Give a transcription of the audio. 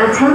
Attention.